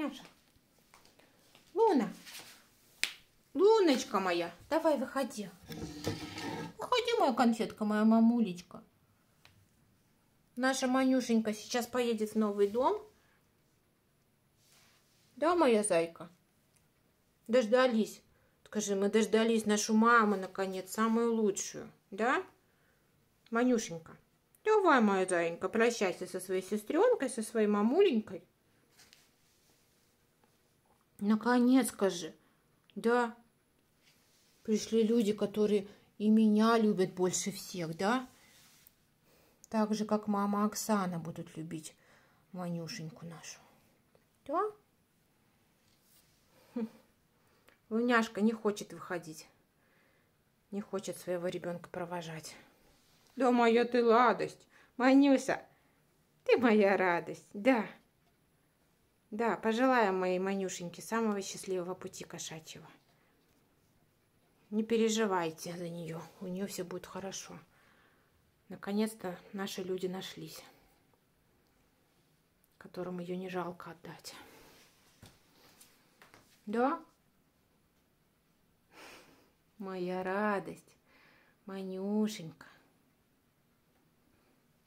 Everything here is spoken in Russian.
Няша. Луна. Луночка моя, давай выходи. Выходи, моя конфетка, моя мамулечка. Наша Манюшенька сейчас поедет в новый дом. Да, моя зайка? Дождались. Скажи, мы дождались нашу маму, наконец, самую лучшую. Да? Манюшенька, давай, моя зайка, прощайся со своей сестренкой, со своей мамуленькой. Наконец, скажи. Да. Пришли люди, которые и меня любят больше всех, да? Так же, как мама Оксана будут любить Манюшеньку нашу. Да? Луняшка не хочет выходить. Не хочет своего ребенка провожать. Да, моя ты радость. Манюся, ты моя радость. Да. Да, пожелаем моей Манюшеньке самого счастливого пути кошачьего. Не переживайте за нее. У нее все будет хорошо. Наконец-то наши люди нашлись, которым ее не жалко отдать. Да? Моя радость, Манюшенька.